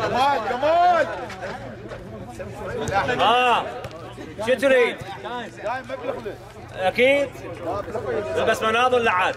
كمان كمان آه شو تريد؟ أكيد بس مناظر لعات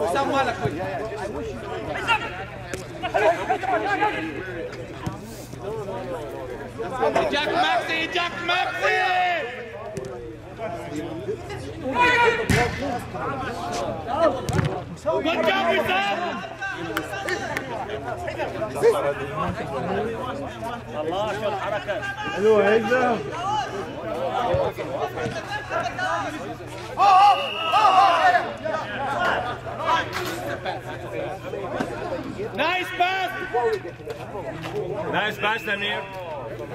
وسام مالك جاك Jack Maxey, Jack Maxey! الله شو الحركه Nice pass! نايس باس تمير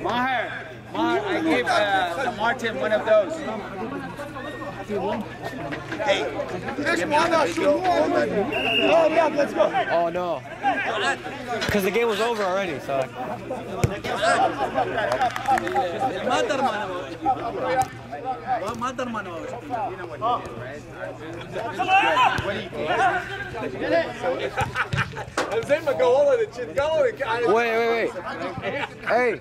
Maher, Maher, I gave uh, Martin one of those. Hey, there's one out shoot more. Oh, yeah, let's go. Oh, no. Because the game was over already, so. What do you think? Jose Magola de Chingón. Wait, wait, wait. hey.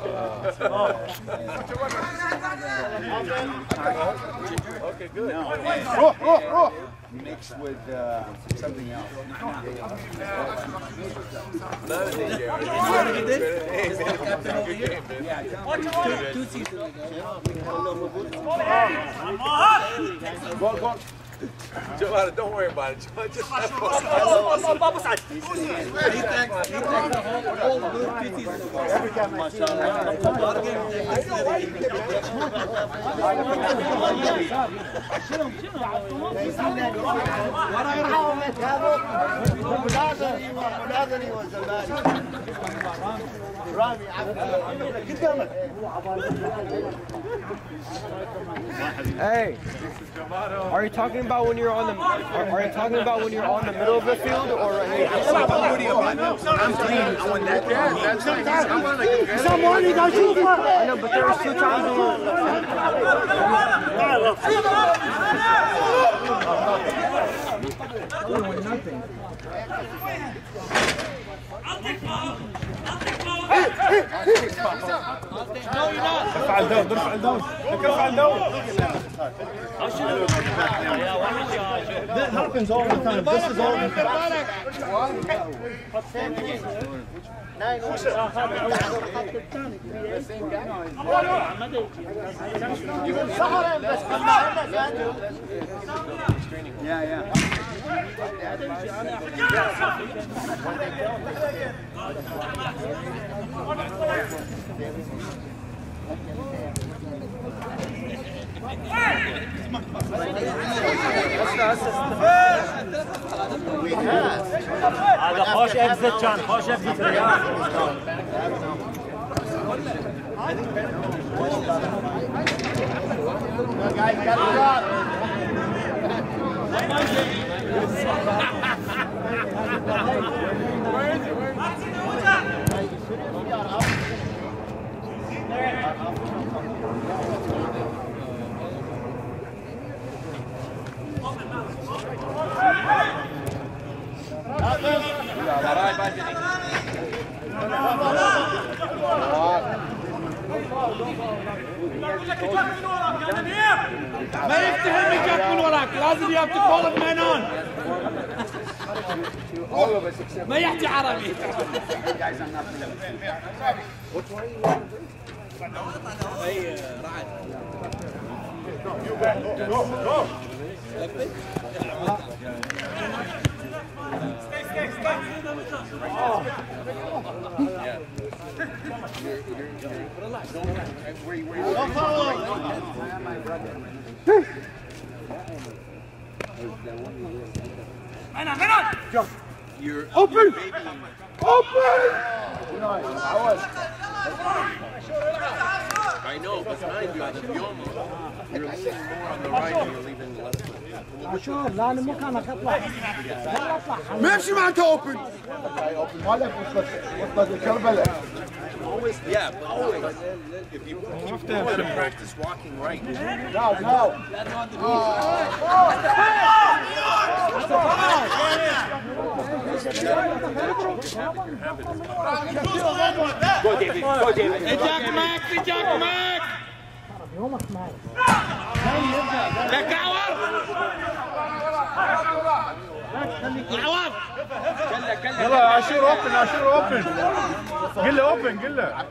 Uh, okay, good. No, oh, oh, oh. Mixed with uh, something else. Two seasons ago. Go, go. Joanna, don't worry about it. Joanna, Hey. Are you talking about when you're on the are, are you talking about when you're on the middle of the field or right here? I'm clean. I want that. Yeah, that's nice. I want like Someone you guys I know, but there was two times when ارفع الدور ارفع الدور ارفع الدور That happens all the time. This is all the time. Yeah, yeah. هذا خوش اكزت كان خوش اكزت ريال Where is it? Where is it? ما يفتهمك جاك من وراك لازم يا بتتفاوض مينون ما يحكي عربي. اي رعد You're Open! Open! I know, but behind you the Biomo, you're leaning more on the right and you're leaving less. شوف لا مكانك اطلع ما يمشي معناته اوبن Yeah, but always, if you keep going to practice walking right, اجاك معك اجاك معك يومك معي. لك عوض! عوض! يلا عاشور اوبن عاشور اوبن قل له اوبن قل له.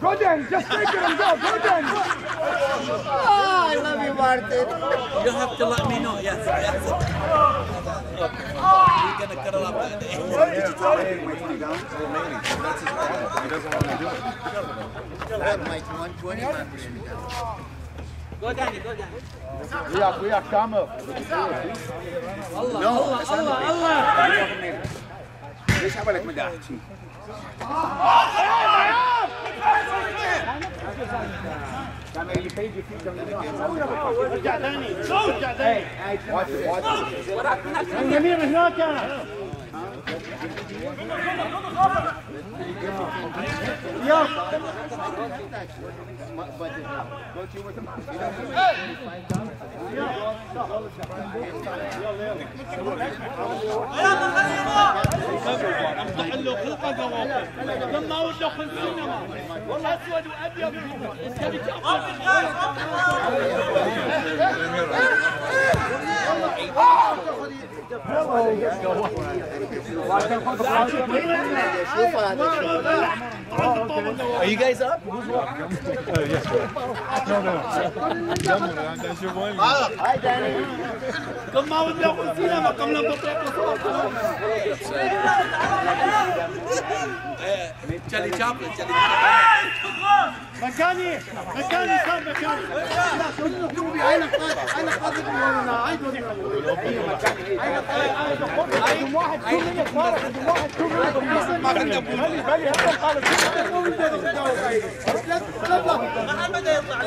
Go down, just take it and go, go down. You have to let me know, yes, yes. You're gonna cut it off. that's his problem. He doesn't want to do it. Go down, go down. وياك وياك تامر الله الله الله الله ليش عملك مداح؟ رجع ثاني رجع ثاني الجميع Suja, Dani! Suja, Dani! Bota, bota. Não tem menos não, cara! والله اسود Are you guys up? Uh, yes. No, no. Hi, Danny. Come on with the oficina, come on with Charlie Chaplin, Charlie Chaplin. مكاني مكاني صار مكاني.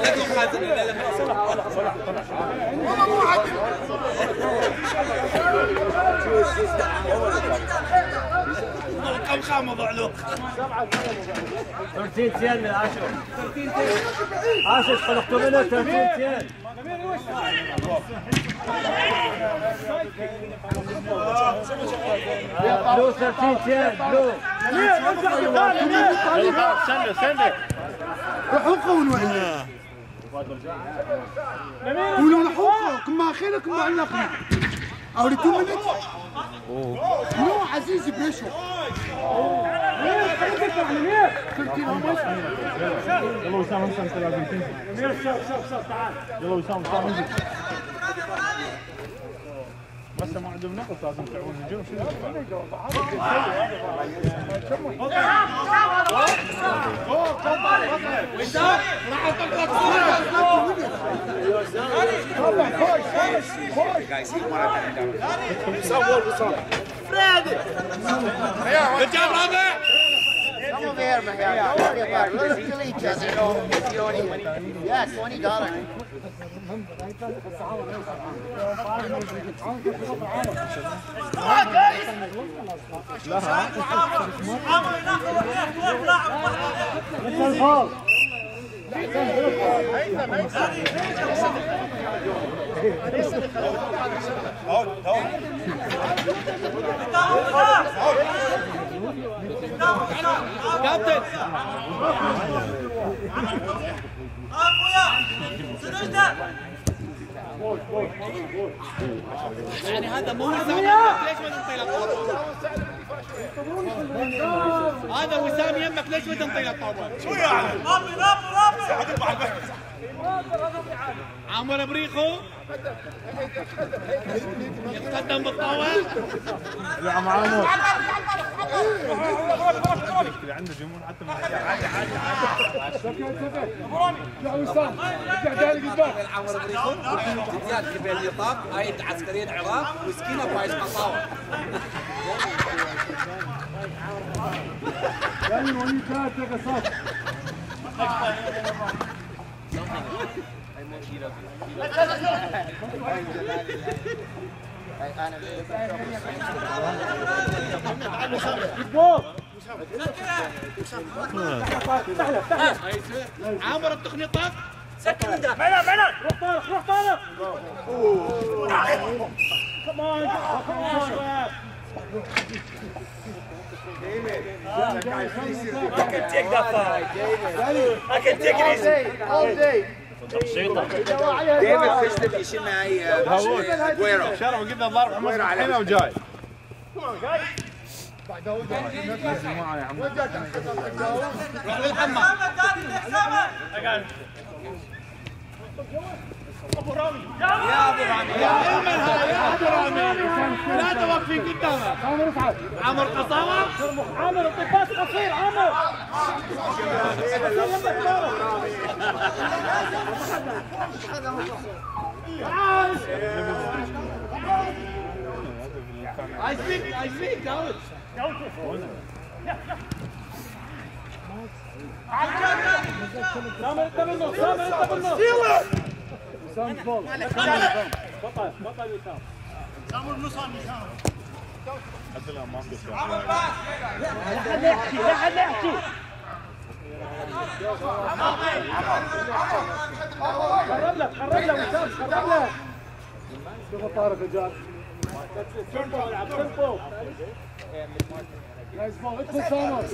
لكم خازن كم خام ضعلوق 13 تين عاشر عاشر خلقتوا منه 13 تين بلو 13 تين بلو سنة سنة حقه ونوعنا ولو حقه كما خيرك علقنا أو تو minutes نو عزيزي بريشو يلا وسام انت انت لازم تنزل يلا وسام وسام انزل بس ما عندهم نقص لازم تعون هجوم شنو؟ Guys, he wanted fair, man. Don't worry about it. Let us kill each other. Yeah, twenty dollars. Oh, no. يعني هذا مو وسام يمك ليش ما تنطي للطاوله؟ هذا وسام يمك ليش ما تنطي للطاوله؟ شو يعني؟ ربي ربي ربي عمر بريخو يتقدم بالطاوله يا عم عمر رجال جبال اليطاق هاي عسكرية العراق وسكينة عامر التقنية طاق سكر انت ده ميلان روح طارق روح طارق كمان كمان شباب بايش قطاوة عمر التخنيطه All day. ديفيد خشلب يشيل معي جويرو شرف قلنا ضرب حمص هنا وجاي روح للحمام يا ابو رامي يا امها يا ابو رامي لا توقفين قدامه عمر قصامه عمر الطفاس قصير عمر I speak, I speak, David. سامر انت بالنص سامر انت بالنص بطل بطل وسام لا حد يحكي لا حد يحكي قرب لك قرب لك وسام قرب لك شوف طارق رجال تمبو العب تمبو ادخل سامر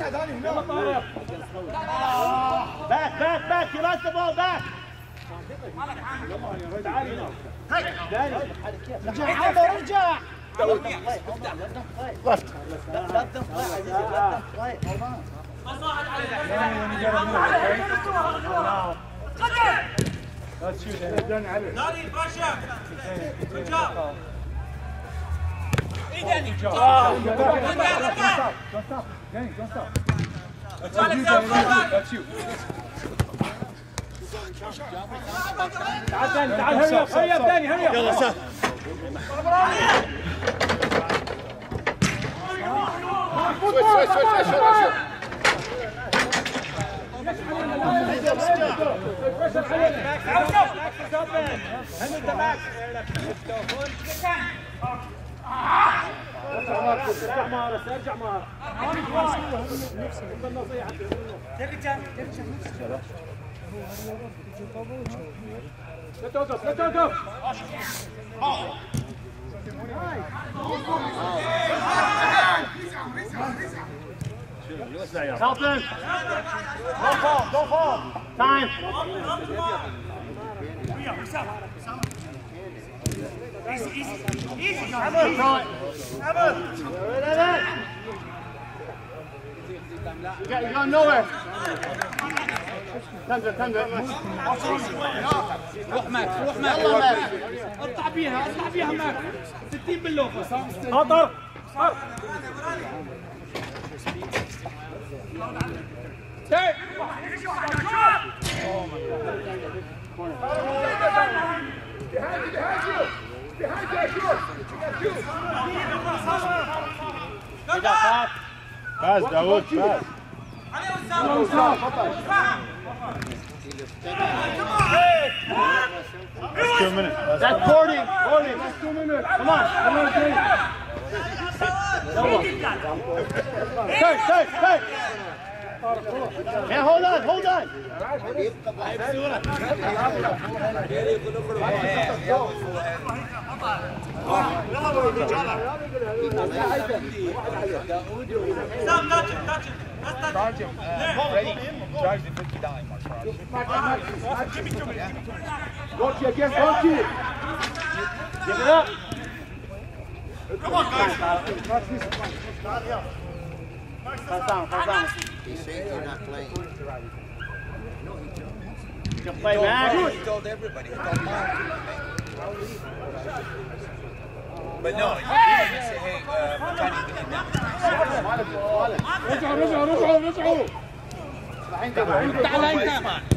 يلا طارق back back back you. lost the ball back تعال هنا داني رجع عمر رجع تعال داني تعال هري اب هري اب داني هري اب يلا سهل Switch, switch, switch, switch, switch. Let go, go, let go, go! Oh! Help him! Don't fall, don't fall! Time! Easy, easy, easy! Evan, throw it! Evan! Evan! You're going nowhere! روح ماك روح ماك. اطلع بيها اطلع بيها معك 60 باللوفه خطر فاز داوود فاز That's That's two minutes. That's, That's 40. 40. That's two minutes. Come on. Come on, please. Stay, stay, stay. Man, hold on, hold on. Stop, touch him, touch him. Charge him. Uh, Freddy, charge the 50 down, Mark. Give me two minutes. Gotcha, yes, gotcha. Give it up. Come on, guys. Watch this. Pass down, pass down. He said you're not playing. No, he jumped. You can play back. He told everybody. He told Mark. But no, you didn't say, hey, uh, Matani, we need that. رجعوا رجعوا رجعوا رجعوا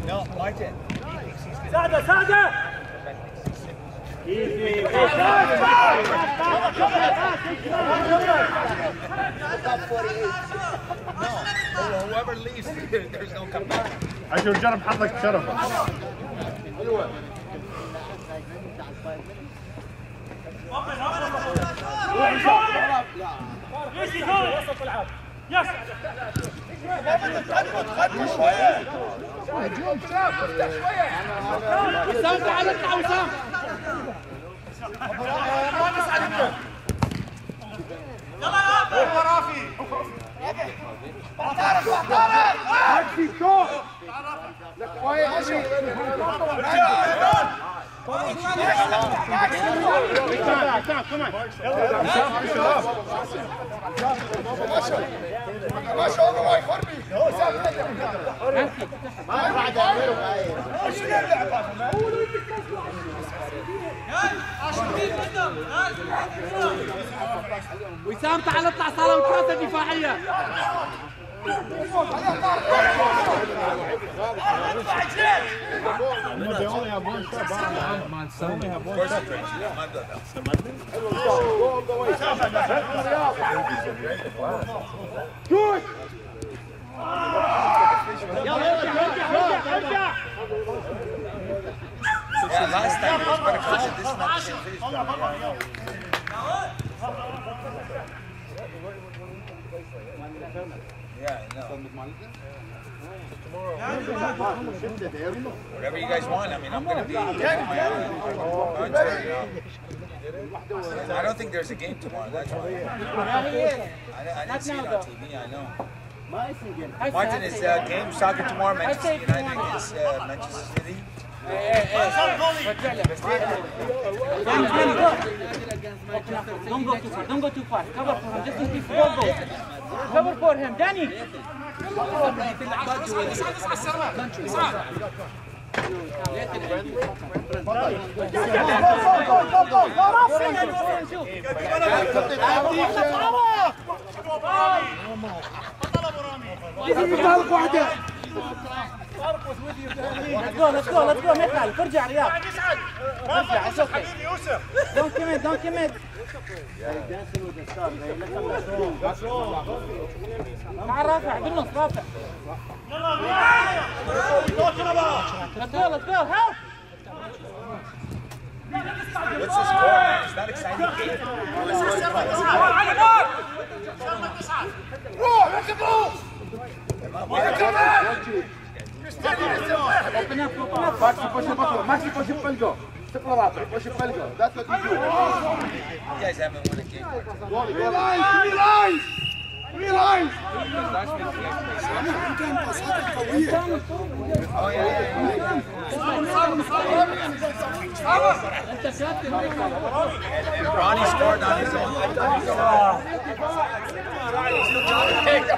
No, Martin. ساعده ساعده Easy. Whoever leaves, there's no comeback. عشان جرب حظك بشرفه. ميسي هون وسط العاب يس وسام تعال اطلع وسام Maxi, go. Let's quiet. Come on. وسام تعال اطلع صاله وثلاثه دفاعيه They only have one step Good! So the last time it was perfection, this is not the same finish. Yeah. Yeah, I know. So tomorrow. Whatever you guys want. I mean, I'm gonna be. I don't think there's a game tomorrow. That's why. I, I didn't see it on TV. I know. Martin, is uh, game soccer tomorrow? Manchester United against uh, Manchester City. Don't go too far. Don't go too far. Cover for him. Just in case four goals. Cover for him. Danny. تعال واحدة. Let's go. Let's go. Let's go. مدخل. ارجع رياض. ارجع. It's okay. Don't commit. Don't commit. مع رافع بالنص رافع. Let's go. Let's go. Help. What's the score? It's not exciting. Open. Maxi, push him up. Maxi, push him, go. Push him. That's what you do. You guys haven't won a game. Goalie. Realize! Realize! Oh, yeah, yeah. Ronnie scored on his own. Take the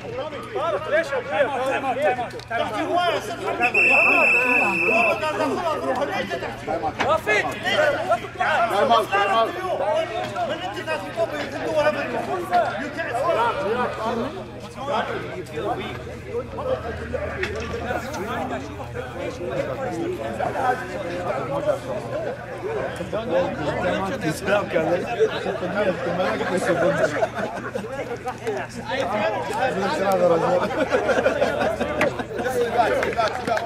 Para, trecha ali. Rafid, timeout, timeout. When you take that football, you can do whatever you want. You can't. You feel weak. תסלח כזה, שתגיד, תמלא כסף. זה בסדר, זה בסדר.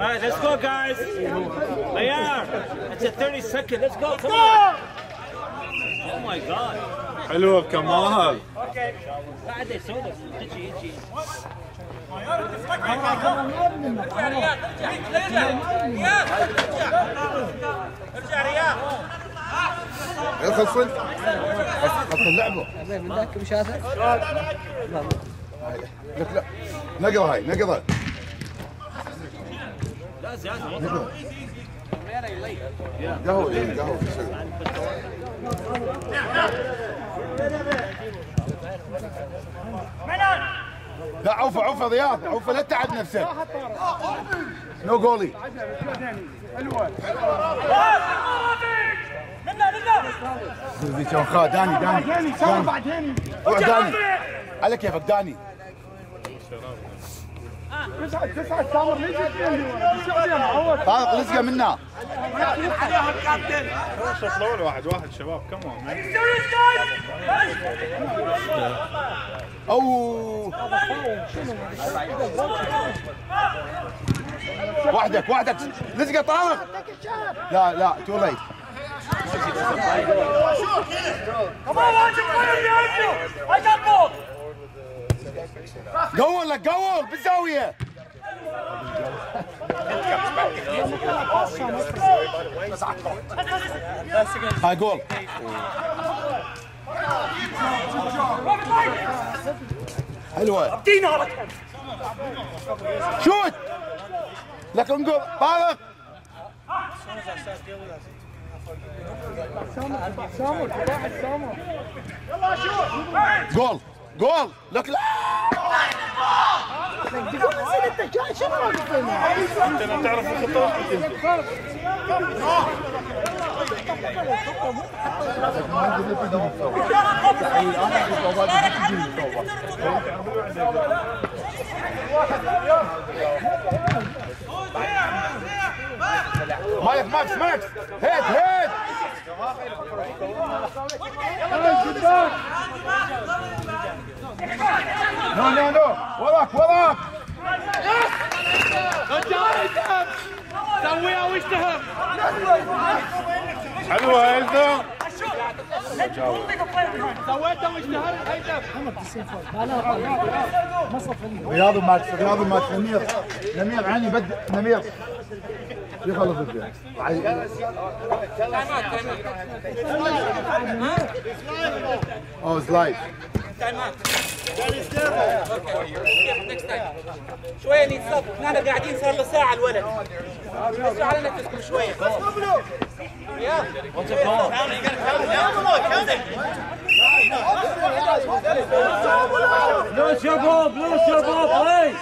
All right, let's go, guys. Mayor, it's a 30 second. Let's go. Come go! On. Oh my God. Hello, Kamal. Okay. كمال قاعد يسولف. أجي أجي. خلصن خلصن لعبه من ذاك مشافه لك لا نقض هاي نقض لا زيادة. قهوه قهوه لا عوفه عوفه ضياف عوفه لا تتعب نفسك. نو جولي زي شلون خا داني داني داني. روح داني. على كيفك داني؟ تسعة تسعة سامر ليش تقول شو عليها معود طارق لزقه منا واحد واحد شباب كمان أو وحدك وحدك. لزقه طارق لا لا تو ليت قول لك قول بالزاوية. هاي جول حلوة. شوت. لك انقل طارق سامر واحد سامر جول جول لك لا. شنو؟ انت تعرف الخطه مالك ماكس ماكس هيد هيد نو نو نو وراك وراك سويها واشتهر حلوة هيثم رياض رياض نمير. نمير عيني بد نمير. يخلص الفيلم اوه سلايد شوية نتصف إحنا قاعدين صار له ساعه الولد بس على نفسكم شوية No شباب no شباب هاي.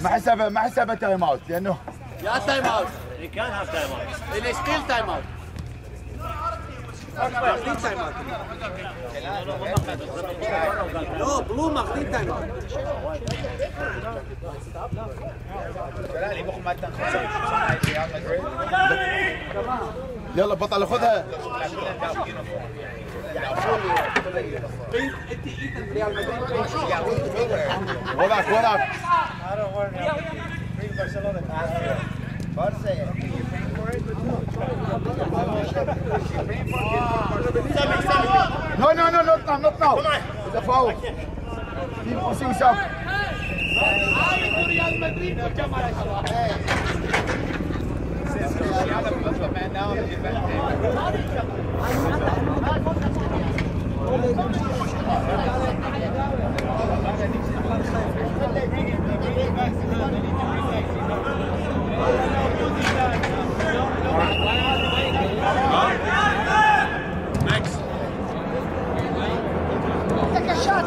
ما حسبه ما حسبه time out لأنه يا time out He can have time out. اللي still time out لا blue ماخذين time out يلا بطل خذها. وراك وراك. نو لك الشات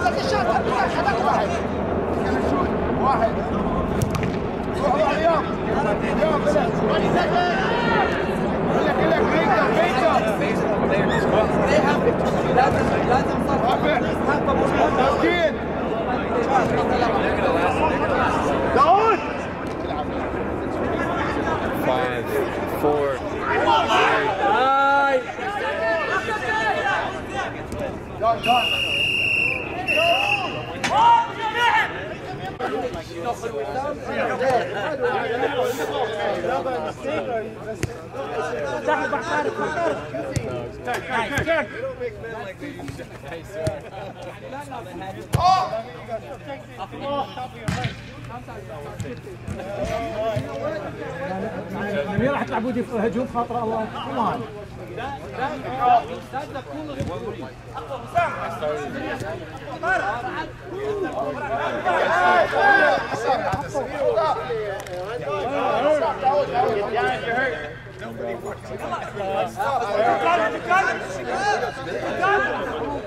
Done, done. Four, مين راح تلعبوا دي هجوم خاطر الله كمان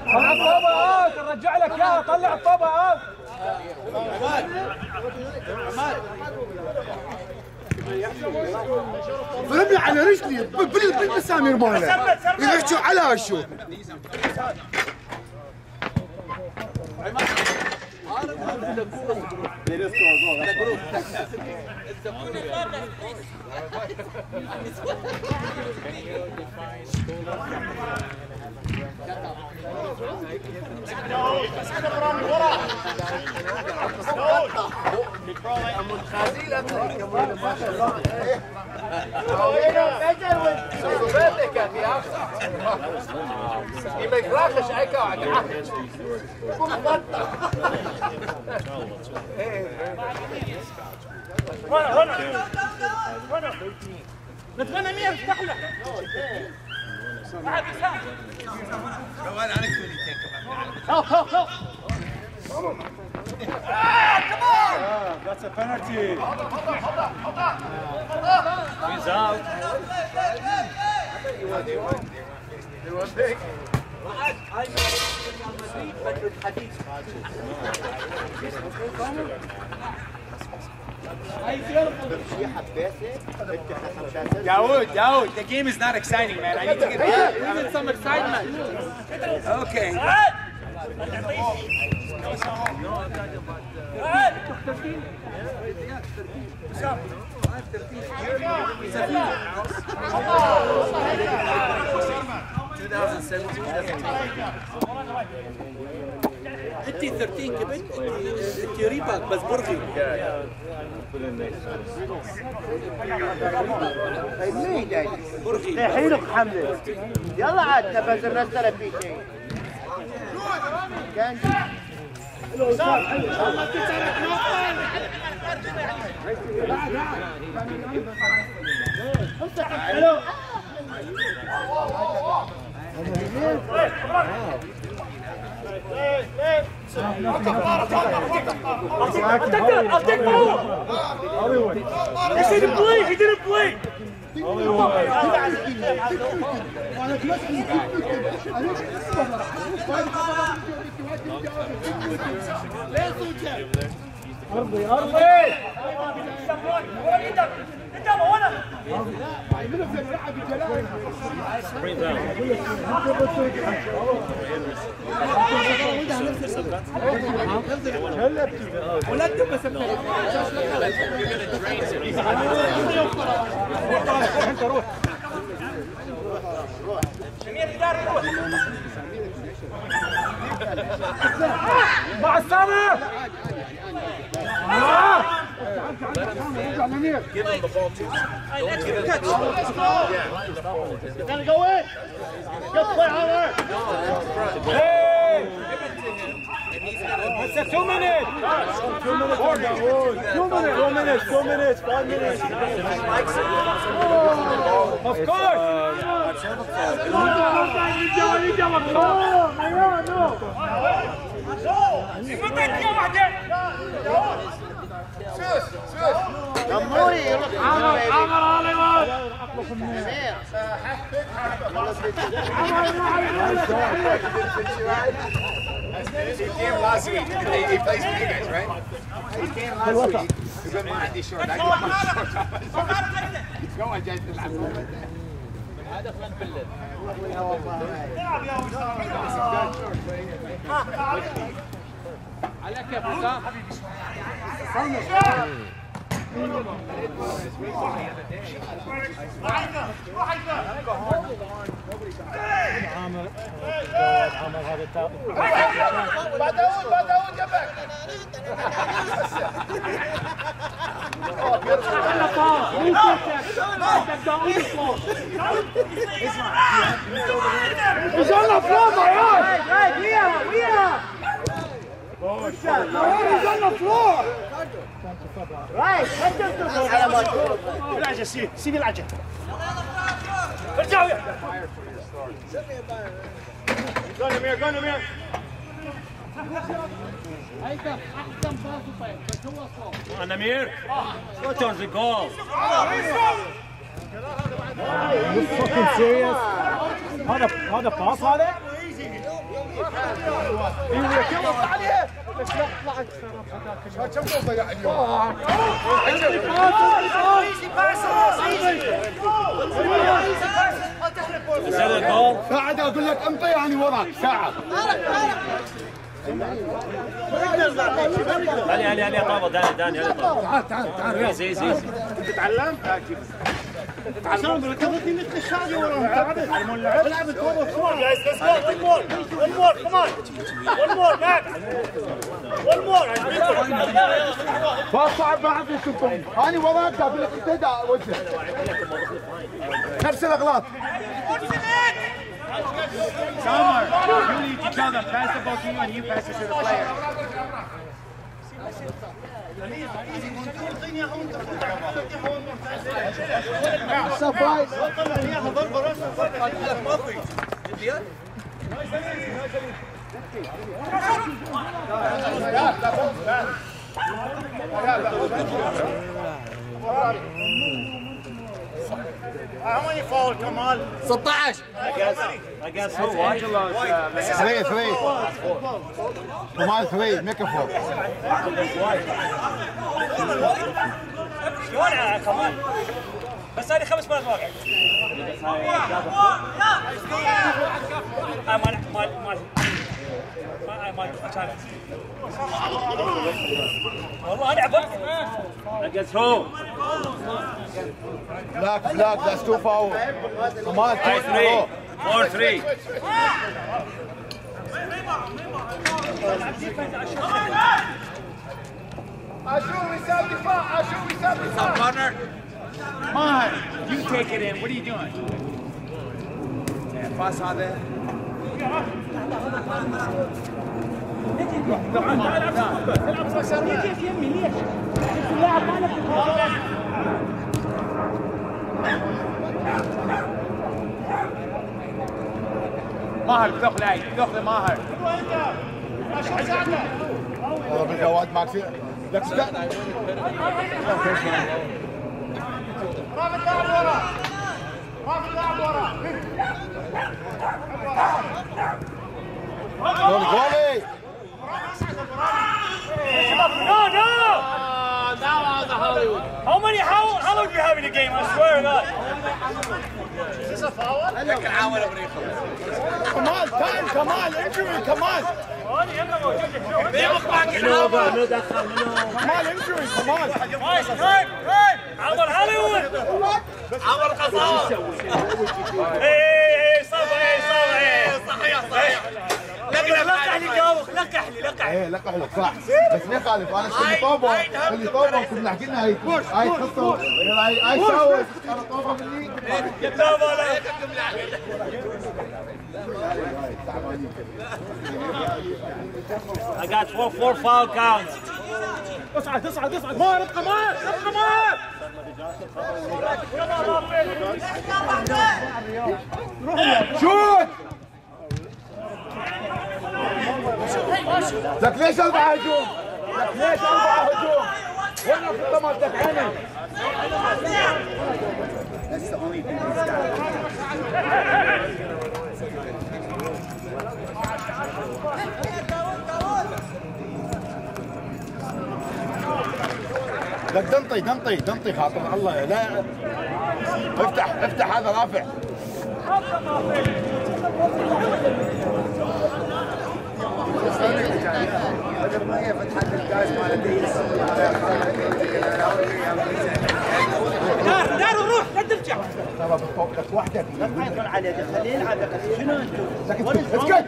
طلع الطابة نرجع لك اياها طلع الطابة اوت ضربني على رجلي بالمسامير ماله يحكوا على شو خزيلة نتمنى مين يفتح له help help help That's a penalty. He's out. Daoud, Daoud, the game is not exciting, man. I need to get back. We need some excitement. Okay. انت 13 كبت انت ريباك بس برغي برغي حيلك حمله يلا عاد تبز الناس ترى في شيء كان I'll take forward. He didn't bleed. He didn't bleed. ارضي ارضي انت وأنا مع Let Give him the ball too. Hey, next give catch. Let's go. Yeah. It's gonna go in. Good play, Hunter. No, Hey. It's a two minute. Two minutes. Two minutes. Two minutes. Two minutes. Five minutes. Of course. No, no, no. No. He came last week. He, he plays for you guys, right? He came last week. يقول ما عندي شورت. I got my short. Go on, جاي تلعب. عليك يا فوزان بعد داوود بعد داوود جنبك Good on the floor. Right, Let's them to go. Villaggio, sì, sì, villaggio. Facciamo! Gondomir, Gondomir. Anamir, what on the goal? Are you fucking serious? How the, how the pass on it? Amir. Go towards the goal. هذا هذا باص هذا كم جول ضيع اليوم? ساعد أقول لك إمتى يعني وراك ساعه علي علي علي طابة داني داني تعال تعال تعال ايزي ايزي تتعلم عشان ركضتني مثل الشاقي وراهم الكوره بسرعة جايز ليتس جو ون مور ون مور كمان ون مور باك ون مور فصعب ما عندي شوفهم أنا وراك أقول لك انت دا وجه نفس الاغلاط Summer, you need to tell them pass the ball to you and you pass it to the player. سربرايز How many foul, Kamal? 16 I guess, I guess who? What? 3 3 كمان 3 ميكروفون شلون يا كمان؟ بس هذه خمس مرات واقع. آه، مال ما- مال كان. والله انا عبرت. I guess who? بلاك بلاك ذاتس تو فاول كمان Five three. Four three. عاشور يساوي دفاع عاشور يساوي دفاع Come on, you take it in. What are you doing? Yeah, pass on there. ماهر دخل هاي دخل ماهر. والله بالجواد ماكسي لك استنى جولي جولي No, no! How many how how long do you have in the game? I swear to God. تايم كمان انجري كمان منو بقى منو دخل منو؟ كمان انجري تايم عمر هوليوود عمر قصاص إيه إيه صبر إيه صحيح صحيح لقح لي جاوب لقح لي لقح إيه لقح لك صح. بس ما يخالف أنا اللي طوبه اللي طوبه كنا حكينا هاي هاي خطه هاي أنا طوبه مني. لا ولا I got four four foul counts. اصعد اصعد اصعد. مار ابقى مار ابقى مار. شوت. لك ليش أربع هجوم؟ لك ليش أربع هجوم؟ وين الخطه مالتك عيني؟ لك دنطي دنطي دنطي خاطر الله لا افتح افتح هذا رافع دار دار وروح لا ترجع بفوقك وحدك يكون عليه خليه يلعب شنو أنتم؟ اسكت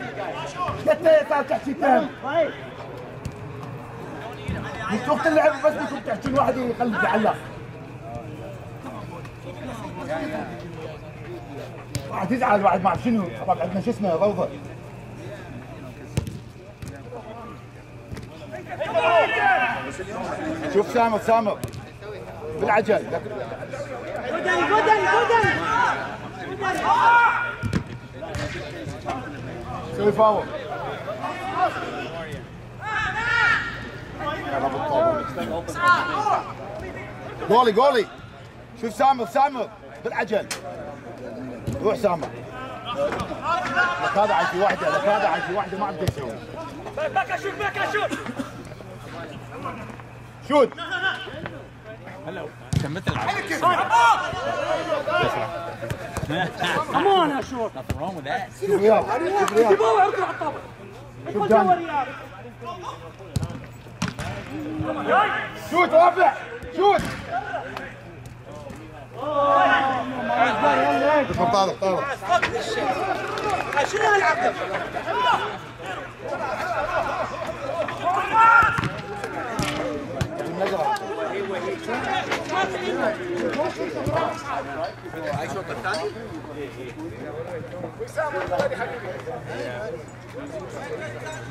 اسكت تحكي فهم مش وقت اللعب بس بدكم تحكي واحد يخلي يتعلق واحد يزعل واحد مع شنو طبعا عندنا شو اسمه روضة شوف سامر سامر بالعجل. بدن بدن بدن سوي فاول. جولي جولي شوف سامر سامر بالعجل. روح سامر لك هذا عايش وحده لك هذا عايش وحده ما عم يسوي باك اشوت باك اشوت شوت رياض جيبوه اركض على الطابق شوف شوت رافع شوت طارق طارق شنو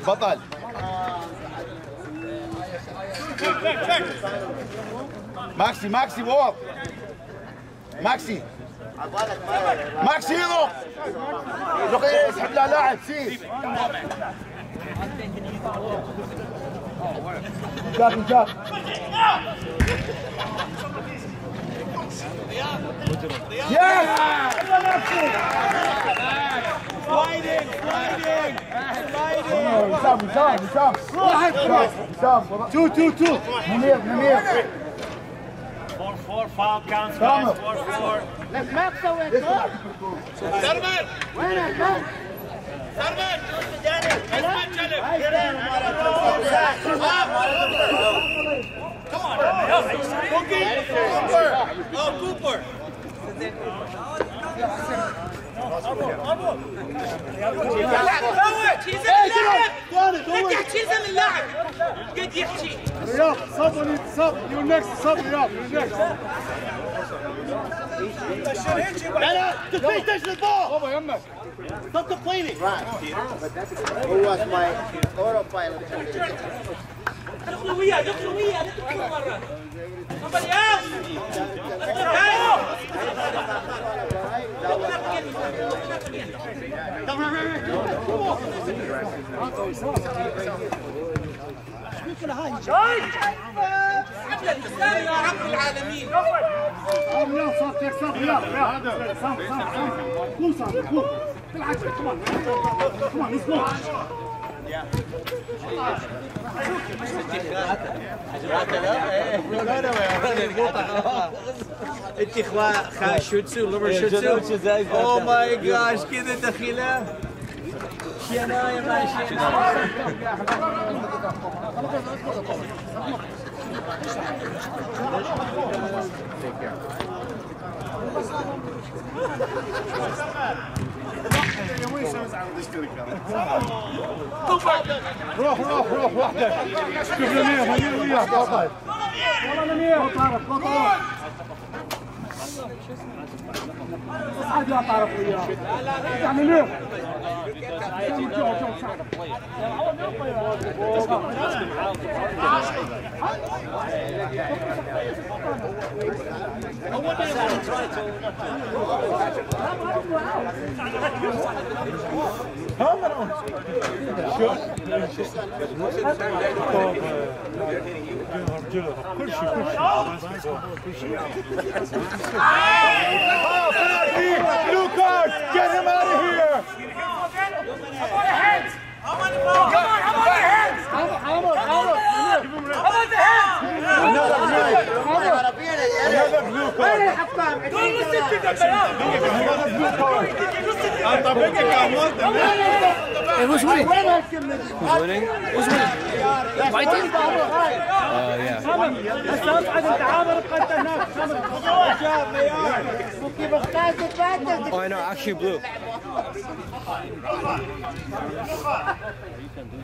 بطل ماكسي ماكسي وور ماكسي. ماكسي يضرب لقي يسحب له لاعب سير جاك جاك. وسام وسام وسام واحد وسام تو تو تو منير منير فور فور فاول كاونت سامر فور فور لك ما سويت سرمن وينك ها؟ سرمن كوبر اه كوبر قد يحكي زلمه اللاعب قد يحكي رياض صبر صبر يو نكست صبر رياض يو نكست لا لا تفيش تجلد البال بابا يمك Stop complaining. Who was my autopilot? دخلوا وياه دخلوا وياه لا تدخلوا مرة. somebody else يا رب. العالمين انت اخوة خا شوتسو لبر شوتسو او ماي جاش كذا دخيلة شنايا ما شنايا روح روح روح وحدك شوف منير منير وياه بطل والله منير طارق بطل اصعد يا طارق وياه يعني منير جو جو ساعدك Blue card! Get him out of here! Give Don't Hey, who's winning? Who's winning? Who's winning? Fighting? Uh, yeah. Oh, I know, actually blue. you can do.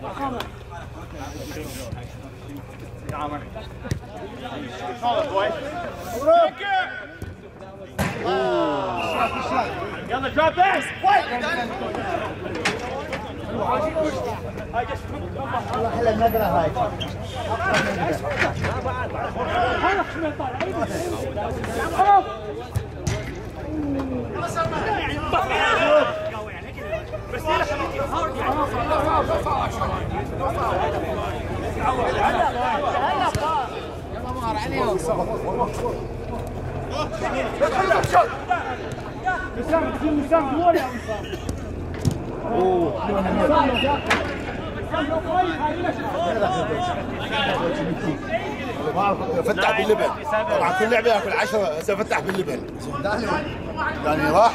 Dahmer. Solid, boy. Hold up. Wow. Got the drop back. What? I just I'm not gonna hide. فتح باللبن. طبعا كل لعبة ياكل 10 هسه فتح باللبن. يعني راح.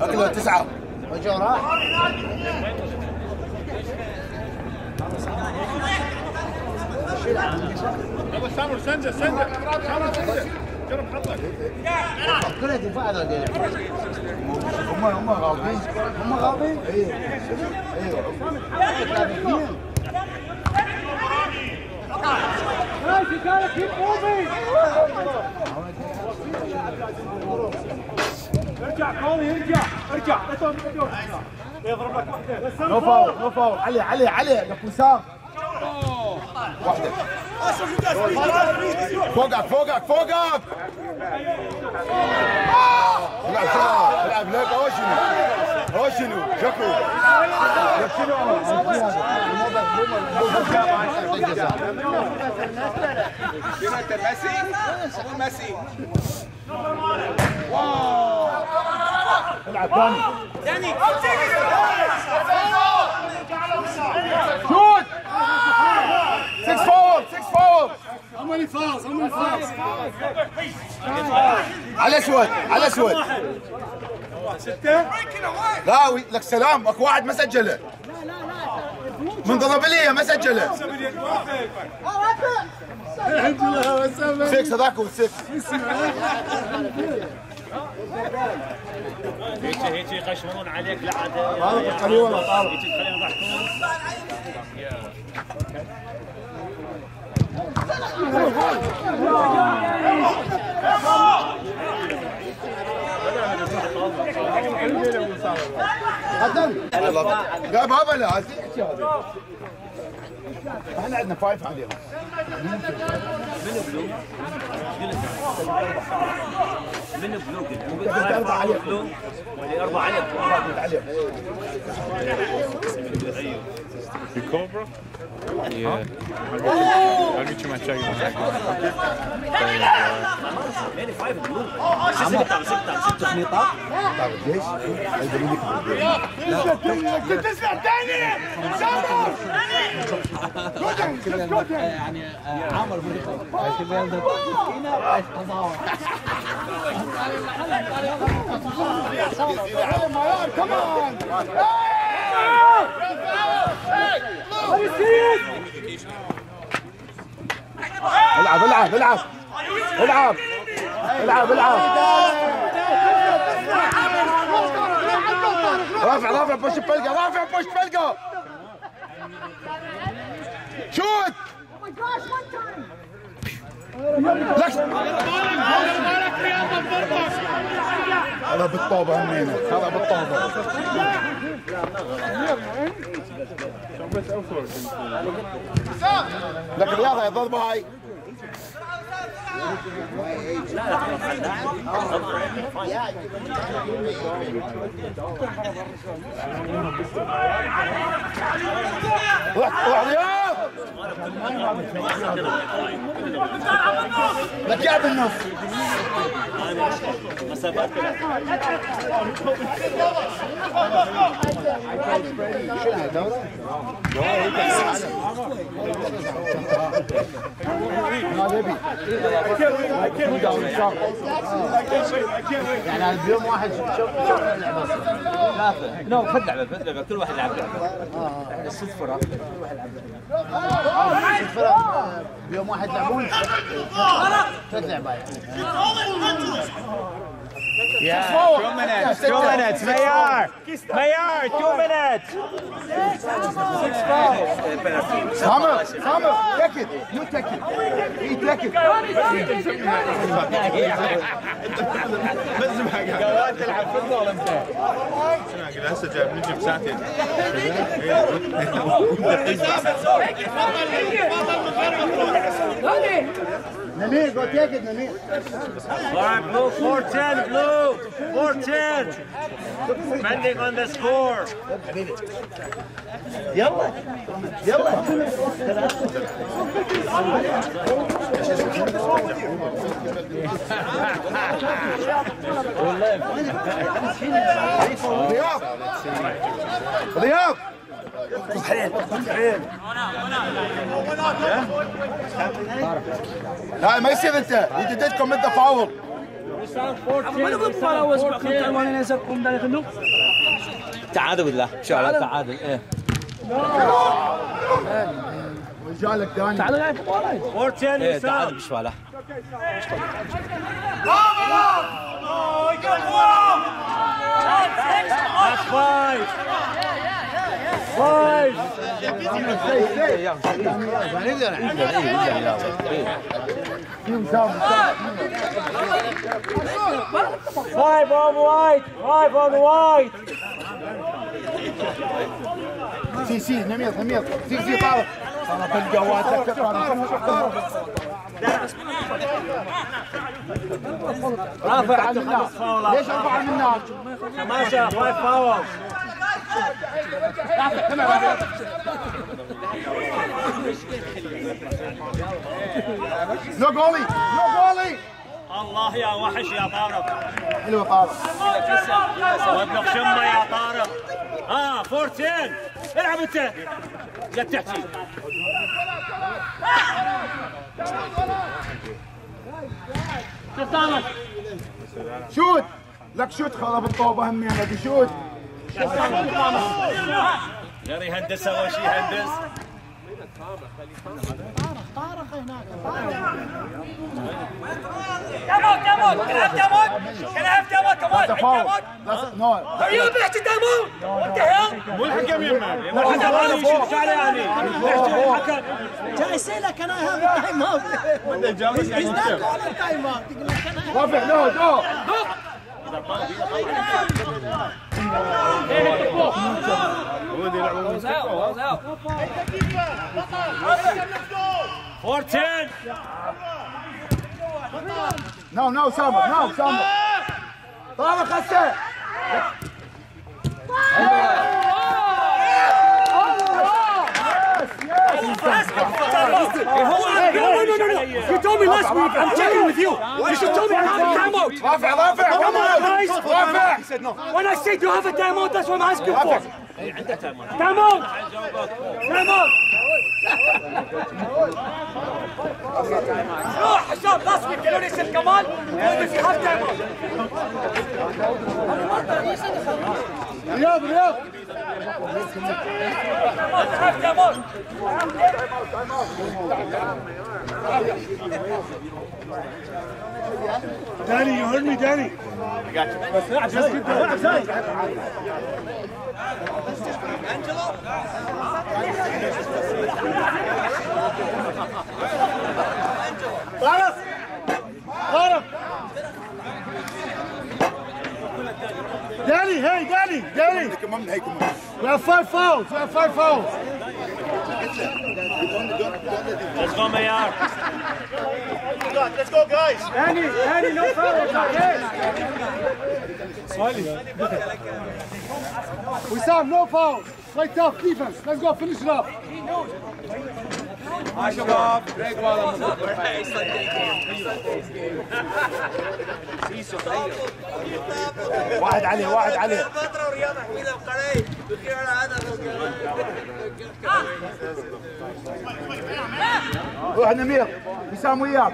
اكله تسعة. وجو راح سامر سنجة سنجة كلها دفاع هذول هم هم غالطين هم غاضبين؟ أيوه moving. ارجع كولي ارجع ارجع. يضرب لك واحدة نو فاول نو فاول علي علي علي لك وسام واحدة فوقك فوقك فوقك العب لك هو شنو هو شنو شكو شنو انت ميسي؟ ميسي العب ثاني شوت 6 فاول 6 فاول How many fouls? How many fouls? على اسود على اسود لا وي- لك سلام اكو واحد ما سجله. من ضرب لي ما سجله. 6 هذاك هو 6 هيك هيك يقشمرون عليك لا عاد هذا ولا طارق يضحكون لا بابا لا إحنا عندنا فايف عليهم من بلوك عليك. بلوك ولا أربعة عليك عليهم You Cobra? Yeah. I'll get you my check. يعني فايف بلوك ستة ستة ستة خليطة طيب ليش؟ يقولون لك يعني عمر العب العب العب العب العب العب رافع رافع بوش بلقى رافع بوش بلقى شوت لك هذا بالطوبة همينة هذا بالطوبة لك الرياضة يا ضربة هاي روح روح رياض لك يا بالنص مسافات. يعني بيوم واحد شوف شوف اللعبه ثلاثة نو خذ لعبة خذ لعبة كل واحد لعب ست فرق الفرق بيوم واحد Take that bite. لعبات Two minutes, two minutes, Mayar! Mayar, two minutes! Summer, Summer, take it. You take it. He take it. جواد تلعب فوتبول انت هسه جاي بنجي بساعتين Namir, go take it, Namir. All right, blue, 410, blue, 410. Depending on the score. Yalla, yalla. We'll لا ما يصير أنت. did commit the foul تعادل بالله إن شاء الله تعادل إيه. رجالك داني. 410 إيه تعادل بشواله That's five. Five. On white. Five on white. سي سي نمير نمير سي سي طارق طارق الجواد سكت رافع فاولات. ليش اربعه منك؟ Tamasha, five fouls. نو جولي نو جولي الله يا وحش يا طارق. حلوة طارق وابلغ شمه يا طارق. آه 410. العب أنت. جت تحتي. شوت لك شوت خرب الطوبه همي أنا بشوت غير يهندس اول شيء يهندس طارخ طارخ هناك طارخ تموت تموت تموت Fourteen. Não, não, Samba, não, Samba. Toma, cacete. Hold on. No, no, no, no, You told me last week. I'm checking with you. You should tell me I have a timeout. Come on, guys. He said no. When I say do you have a diamond, that's what I'm asking for. Timeout. Timeout. No, Hisham, last week, you know they said, come on, well, if you have timeout. رياض رياض Have timeout. Danny, you heard me, Danny. I got you. I just keep going. I'm telling you. Angelo? Angelo. Got him! Danny, hey, Danny, Danny! We have five fouls, we have five fouls. Let's go Mayar. Let's go, guys. Danny, Danny, no fouls. Wissam, no fouls. Play tough defense. Let's go, finish it up. هاي شباب بريك واحد عليه واحد عليه. حميدة القري بخير على هذا روح نمير. وسام وياك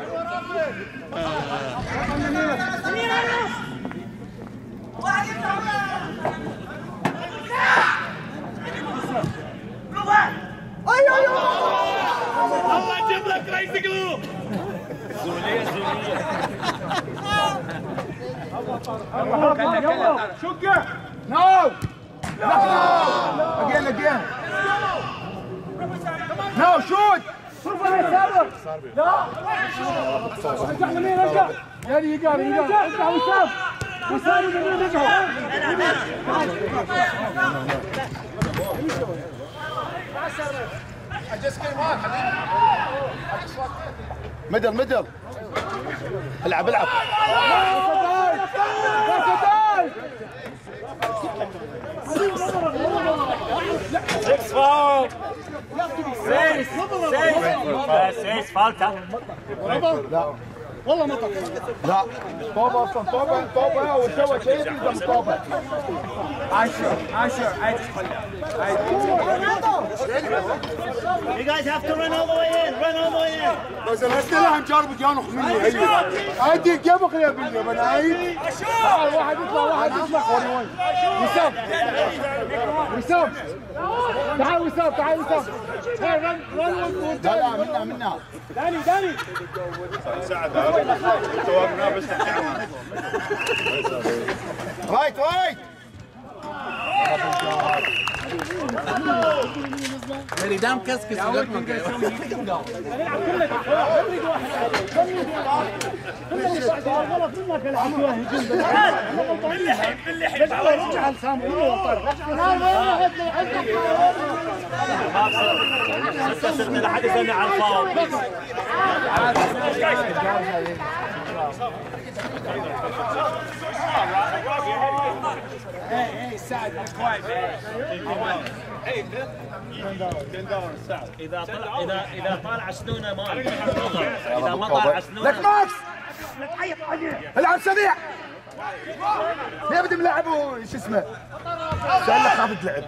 الله يجيب لك رئيس قلوب شقه نو again again no shoot شوف انا سابق لا ارجع يمين ارجع يعني يقال يقال ارجع وسام وسام يمين ارجعوا مدل مدل العب العب سيس فالت والله مطر لا طوبه أصلا طوبه طوبه وسوى شيء يلزم طوبه عاشر عاشر عايز You guys have to run all the way in. Run all the way in. بس الاسئله هنجرب جانخ مني هي هدي جابك يا بني أنا تعال واحد يطلع واحد يطلع وسام وسام تعال وسام تعال وسام رن رن لا لا منا منا داني داني Weit, weit! رايت ريدام كسكس على الفاول. إذا طلع اذا إذا طالع سنونه ما إذا ما طالع سنونه لك ماكس! العب سريع. ليه بدي ملاعبه شو اسمه؟ سأل لك خافت لعب.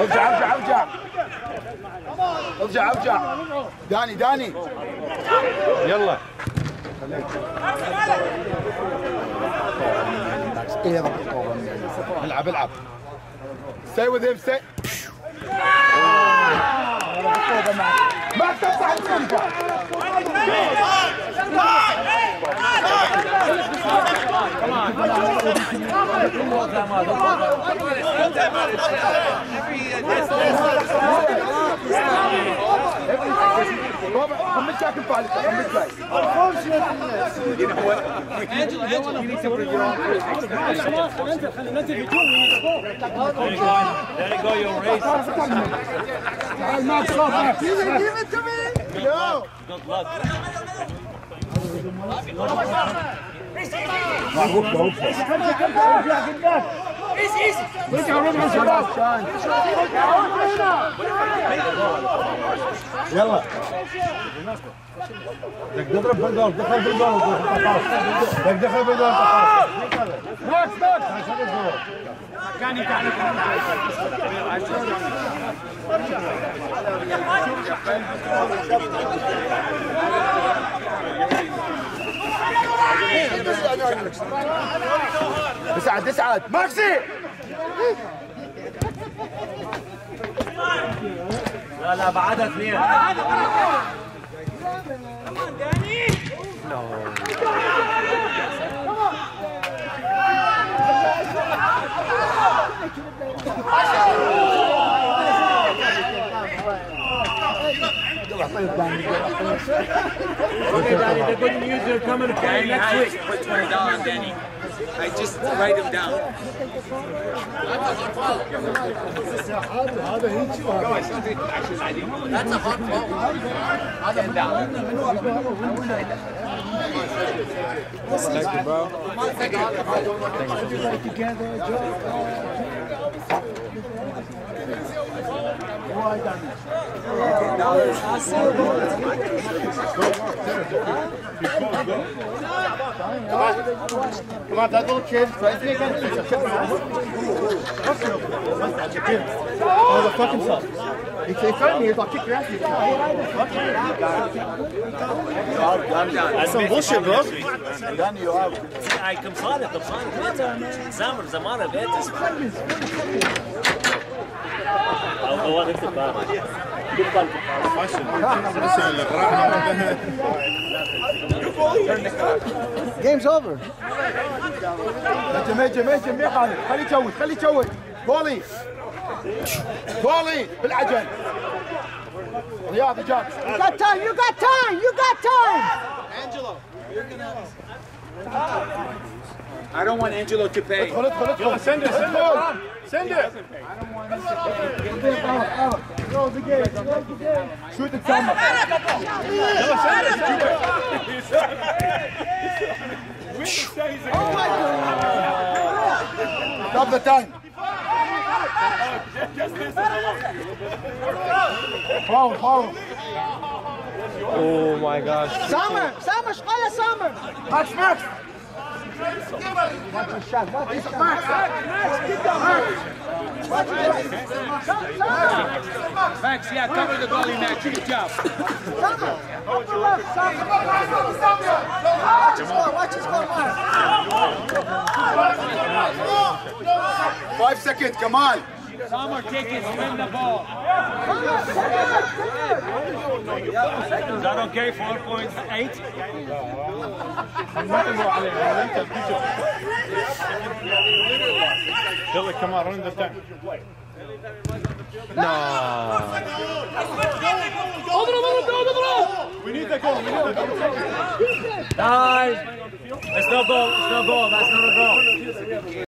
ارجع ارجع ارجع ارجع ارجع داني داني. يلا. العب العب. Stay with him stay. ما تفتح السلكة بابا خمس شاكل بالك خمس شاي انزل خلي Largou o pão, pô. Isso, isso. Vem cá, vamos mais jogar. Ela. Dek dobra będą, dechaj będą, dek dechaj będą, tak, tak, Kani, kani, kani. Thank you. اسعد اسعد ماكسي! لا لا بعدها اثنين. Okay, Danny, the good news you're coming to play next week. Put twenty dollars, Danny. I just write him down. That's a hot ball. Ten dollars. Thank you, bro. Come on, that little kid. Try to make that kid. Oh, the fuck himself. If they find me, I'll kick your ass. That's some bullshit, bro. I come it, come on it. Zamar, Zamar. I'll go. Game's over. جميع جميع جميع خالد بالعجل. رياض You got time, you got time, you got time! I don't want Angelo to pay. ادخل ادخل ادخل. Send it. I don't want to. Throw the. Throw the game. Shoot the timer. Send it. Oh my God. Stop the time. Foul, foul. Oh my gosh. Summer, Summer, Smaller Summer. Max, Max. Watch your shot, watch your shot. Max, Max, keep down, Max! Watch your shot. Max, yeah, cover the goalie, Max. Good job. Watch watch his Mark! Five seconds, come on. Some are taking, swim the ball. Is that okay? 4.8? Billy, come on, run the time. No. We need the goal. We need the goal. Nice. It's no goal. It's no goal. That's not a goal.